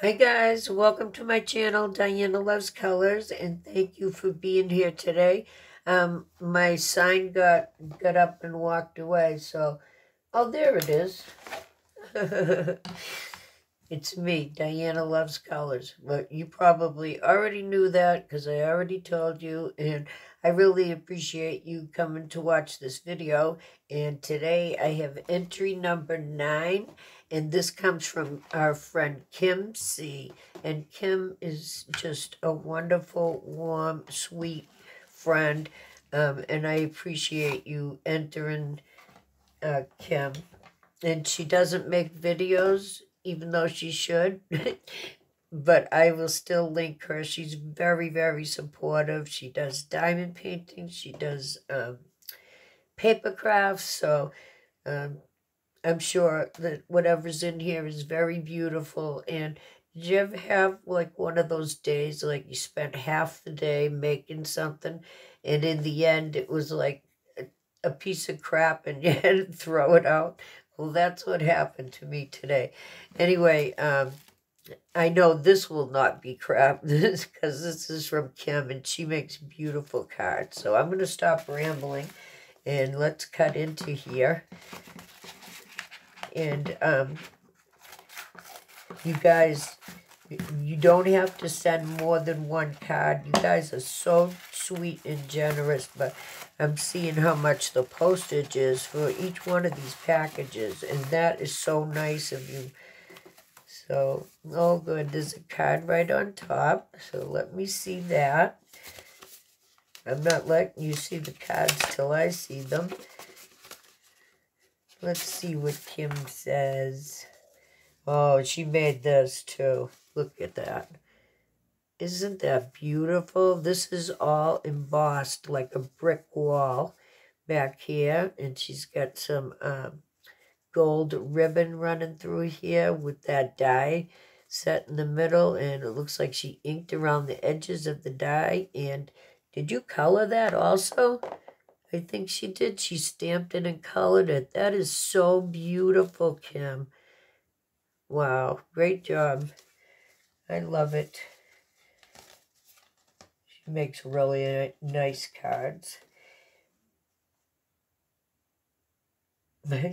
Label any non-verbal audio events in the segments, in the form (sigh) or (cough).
Hi guys, welcome to my channel, Diana Loves Colors, and thank you for being here today. Um, my sign got got up and walked away, so oh there it is. (laughs) it's me, Diana Loves Colors. But you probably already knew that because I already told you, and I really appreciate you coming to watch this video. And today I have entry number nine and this comes from our friend Kim C. And Kim is just a wonderful, warm, sweet friend. Um, and I appreciate you entering uh, Kim. And she doesn't make videos, even though she should. (laughs) but I will still link her. She's very, very supportive. She does diamond painting. She does um, paper crafts. So um, I'm sure that whatever's in here is very beautiful. And did you ever have like one of those days, like you spent half the day making something, and in the end it was like a, a piece of crap and (laughs) you had to throw it out? Well, that's what happened to me today. Anyway, um, I know this will not be crap (laughs) because this is from Kim and she makes beautiful cards. So I'm going to stop rambling and let's cut into here. And um, you guys, you don't have to send more than one card. You guys are so sweet and generous, but I'm seeing how much the postage is for each one of these packages, and that is so nice of you. So, oh good, there's a card right on top, so let me see that. I'm not letting you see the cards till I see them. Let's see what Kim says. Oh, she made this too. Look at that. Isn't that beautiful? This is all embossed like a brick wall back here. And she's got some um, gold ribbon running through here with that die set in the middle. And it looks like she inked around the edges of the die. And did you color that also? I think she did. She stamped it and colored it. That is so beautiful, Kim. Wow, great job. I love it. Makes really nice cards.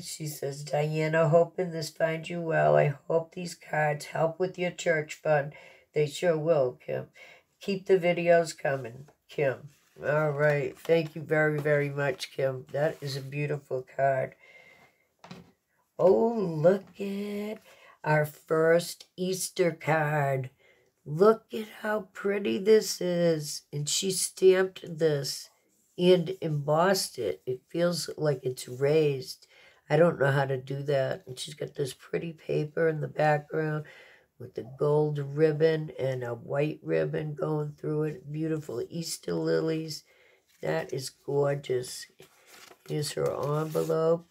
She says, Diana, hoping this finds you well. I hope these cards help with your church fund. They sure will, Kim. Keep the videos coming, Kim. All right. Thank you very, very much, Kim. That is a beautiful card. Oh, look at our first Easter card. Look at how pretty this is. And she stamped this and embossed it. It feels like it's raised. I don't know how to do that. And she's got this pretty paper in the background with the gold ribbon and a white ribbon going through it. Beautiful Easter lilies. That is gorgeous. Here's her envelope.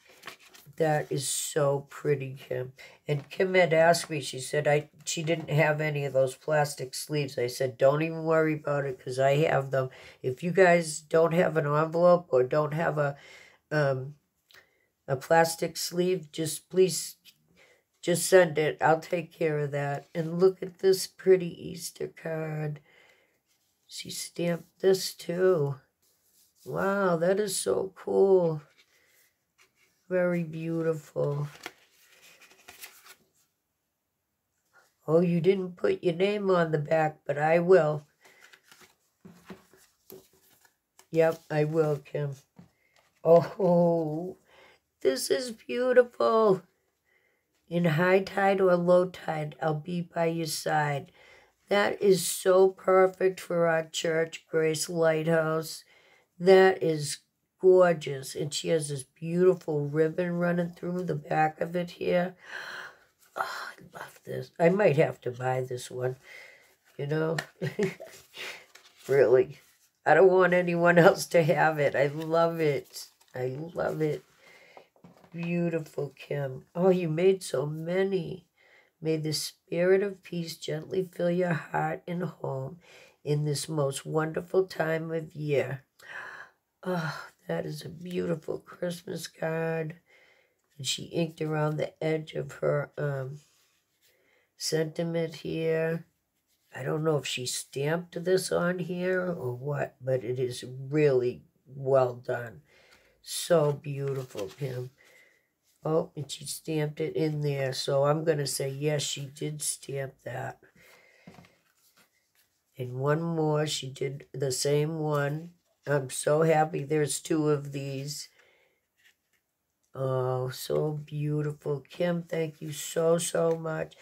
That is so pretty, Kim. And Kim had asked me, she said I she didn't have any of those plastic sleeves. I said, don't even worry about it because I have them. If you guys don't have an envelope or don't have a um, a plastic sleeve, just please just send it. I'll take care of that. And look at this pretty Easter card. She stamped this too. Wow, that is so cool. Very beautiful. Oh, you didn't put your name on the back, but I will. Yep, I will, Kim. Oh, this is beautiful. In high tide or low tide, I'll be by your side. That is so perfect for our church, Grace Lighthouse. That is gorgeous. And she has this beautiful ribbon running through the back of it here. Oh, I love this. I might have to buy this one, you know. (laughs) really. I don't want anyone else to have it. I love it. I love it. Beautiful, Kim. Oh, you made so many. May the spirit of peace gently fill your heart and home in this most wonderful time of year. Oh, that is a beautiful Christmas card. And she inked around the edge of her um, sentiment here. I don't know if she stamped this on here or what, but it is really well done. So beautiful, Kim. Oh, and she stamped it in there. So I'm going to say, yes, she did stamp that. And one more, she did the same one. I'm so happy there's two of these. Oh, so beautiful. Kim, thank you so, so much.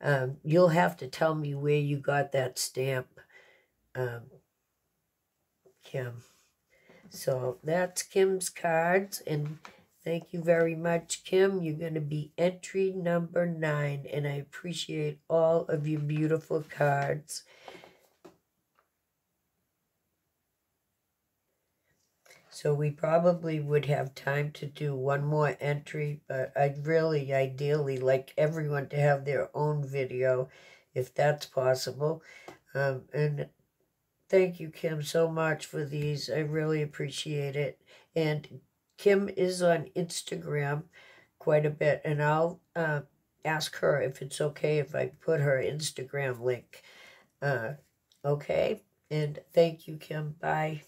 Um, you'll have to tell me where you got that stamp, um, Kim. So that's Kim's cards. And thank you very much, Kim. You're going to be entry number nine. And I appreciate all of your beautiful cards. So we probably would have time to do one more entry, but I'd really ideally like everyone to have their own video if that's possible. Um, and thank you, Kim, so much for these. I really appreciate it. And Kim is on Instagram quite a bit, and I'll uh, ask her if it's okay if I put her Instagram link. Uh, okay? And thank you, Kim. Bye.